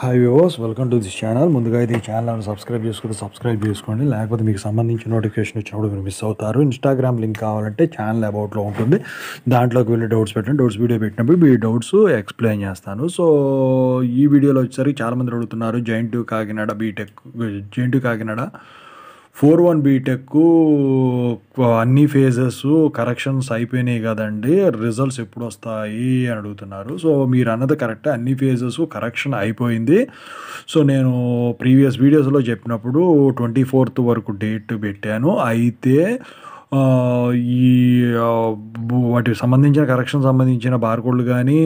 Hi viewers welcome to this channel ముందుగా అయితే ఈ ఛానల్ సబ్స్క్రైబ్ చేసుకుంటే సబ్స్క్రైబ్ చేసుకోండి. లేకపోతే మీకు సంబంధించిన నోటిఫికేషన్ వచ్చినప్పుడు మీరు మిస్ అవుతారు. ఇన్స్టాగ్రామ్ లింక్ కావాలంటే ఛానల్ అబౌట్లో ఉంటుంది. దాంట్లోకి వెళ్ళి డౌట్స్ పెట్టండి. డౌట్స్ వీడియో పెట్టినప్పుడు మీ డౌట్స్ ఎక్స్ప్లెయిన్ చేస్తాను. సో ఈ వీడియోలో వచ్చేసరికి చాలామంది అడుగుతున్నారు జైంట్ కాకినాడ బీటెక్ జైంట్ కాకినాడ ఫోర్ వన్ బీటెక్ అన్ని ఫేజెస్ కరెక్షన్స్ అయిపోయినాయి కదండి. రిజల్ట్స్ ఎప్పుడు వస్తాయి అని అడుగుతున్నారు. సో మీరు అన్నది కరెక్ట్ అన్ని ఫేజెస్ కరెక్షన్ అయిపోయింది. సో నేను ప్రీవియస్ వీడియోస్లో చెప్పినప్పుడు ట్వంటీ ఫోర్త్ వరకు డేట్ పెట్టాను. అయితే ఈ వాటికి సంబంధించిన కరెక్షన్ సంబంధించిన బార్కోడ్లు కానీ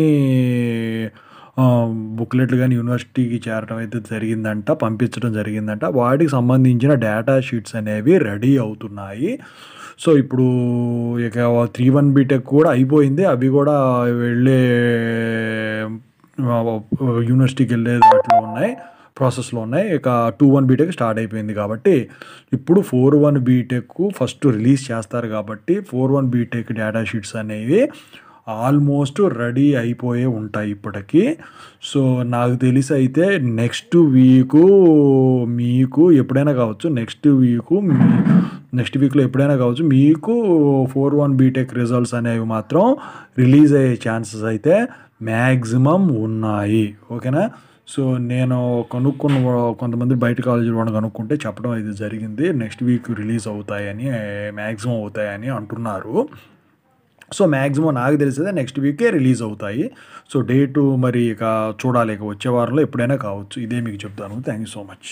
బుక్లెట్లు కానీ యూనివర్సిటీకి చేరడం అయితే జరిగిందంట పంపించడం జరిగిందంట. వాటికి సంబంధించిన డేటా షీట్స్ అనేవి రెడీ అవుతున్నాయి. సో ఇప్పుడు ఇక త్రీ వన్ బీటెక్ కూడా అయిపోయింది. అవి కూడా వెళ్ళే యూనివర్సిటీకి వెళ్ళే దాంట్లో ఉన్నాయి ప్రాసెస్లో ఉన్నాయి. ఇక టూ వన్ బీటెక్ స్టార్ట్ అయిపోయింది కాబట్టి ఇప్పుడు four one BTech first release చేస్తారు కాబట్టి four one BTech data sheets అనేవి ఆల్మోస్ట్ రెడీ అయిపోయే ఉంటాయి ఇప్పటికీ. సో నాకు తెలిసి అయితే నెక్స్ట్ వీకు మీకు ఎప్పుడైనా కావచ్చు నెక్స్ట్ వీకు నెక్స్ట్ వీక్లో ఎప్పుడైనా కావచ్చు మీకు ఫోర్ వన్ బీటెక్ రిజల్ట్స్ అనేవి మాత్రం రిలీజ్ అయ్యే ఛాన్సెస్ అయితే మ్యాక్సిమం ఉన్నాయి. ఓకేనా? సో నేను కనుక్కున్న కొంతమంది బయట కాలేజీలో వాళ్ళని కనుక్కుంటే చెప్పడం అయితే జరిగింది నెక్స్ట్ వీక్ రిలీజ్ అవుతాయని మ్యాక్సిమం అవుతాయని అంటున్నారు. సో మ్యాక్సిమం నాకు తెలిసేదే నెక్స్ట్ వీకే రిలీజ్ అవుతాయి. సో డేటు మరి ఇక చూడాలి ఇక వచ్చే వారంలో ఎప్పుడైనా కావచ్చు. ఇదే మీకు చెప్తాను. Thank you so much.